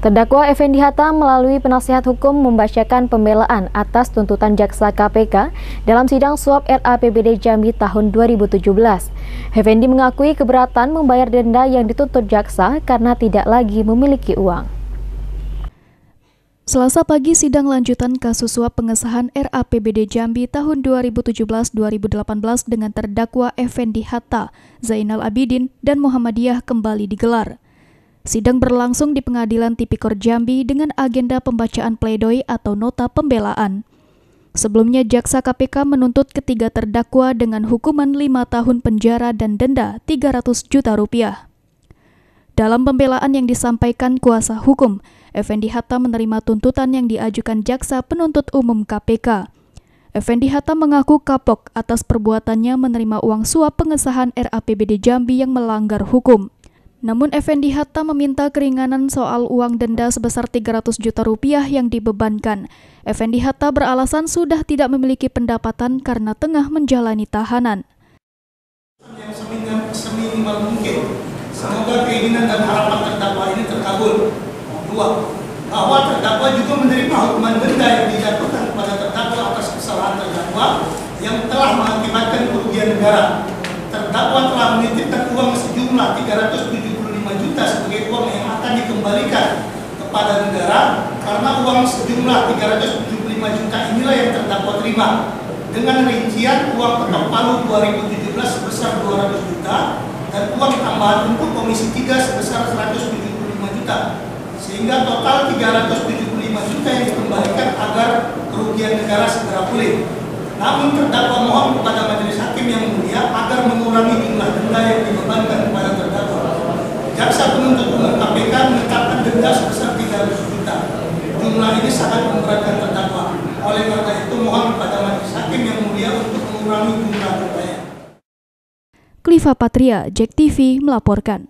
Terdakwa Effendi Hatta melalui penasihat hukum membacakan pembelaan atas tuntutan jaksa KPK dalam sidang suap RAPBD Jambi tahun 2017. Effendi mengakui keberatan membayar denda yang dituntut jaksa karena tidak lagi memiliki uang. Selasa pagi sidang lanjutan kasus suap pengesahan RAPBD Jambi tahun 2017-2018 dengan terdakwa Effendi Hatta, Zainal Abidin, dan Muhammadiyah kembali digelar. Sidang berlangsung di Pengadilan Tipikor Jambi dengan agenda pembacaan pledoi atau nota pembelaan. Sebelumnya, Jaksa KPK menuntut ketiga terdakwa dengan hukuman lima tahun penjara dan denda 300 juta rupiah. Dalam pembelaan yang disampaikan kuasa hukum, Effendi Hatta menerima tuntutan yang diajukan Jaksa Penuntut Umum KPK. Effendi Hatta mengaku kapok atas perbuatannya menerima uang suap pengesahan RAPBD Jambi yang melanggar hukum. Namun Effendi Hatta meminta keringanan soal uang denda sebesar 300 juta rupiah yang dibebankan. Effendi Hatta beralasan sudah tidak memiliki pendapatan karena tengah menjalani tahanan. Yang seminimal mungkin, semoga keinginan dan harapan terdakwa ini terkabul. Dua, bahwa terdakwa juga menerima hukuman denda yang dijatuhkan kepada terdakwa atas kesalahan terdakwa yang telah mengakibatkan kerugian negara. Terdakwa telah menitipkan uang sejumlah 370 juta sebagai uang yang akan dikembalikan kepada negara karena uang sejumlah 375 juta inilah yang terdakwa terima. Dengan rincian uang ketok palu 2017 sebesar 200 juta dan uang tambahan untuk komisi 3 sebesar 175 juta. Sehingga total 375 juta yang dikembalikan agar kerugian negara segera pulih. Namun terdakwa mohon kepada majelis hakim yang mulia agar mengurangi jumlah denda yang dibebankan kepada terdakwa Jaksa penuntut umum KPK menetapkan denda sebesar 300 juta. Jumlah ini sangat memberatkan terdakwa. Oleh karena itu mohon kepada majelis hakim yang mulia untuk mengurangi jumlah dendanya. Kliva Patria, Jack TV melaporkan.